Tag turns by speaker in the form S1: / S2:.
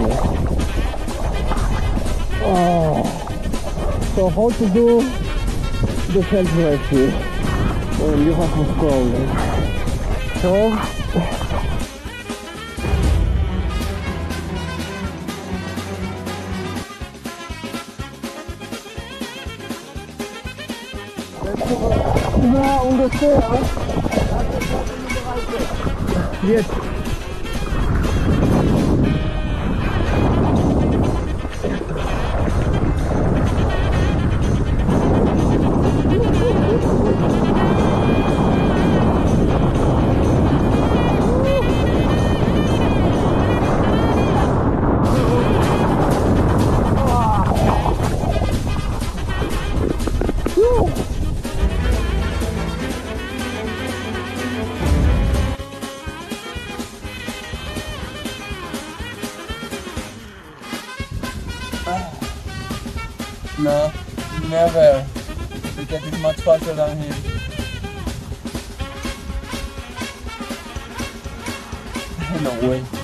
S1: here. Oh, so how to do the self-rescue when you have a problem. So, Ja, ungefähr. Yes.
S2: No, never. We get it much faster than him. No way.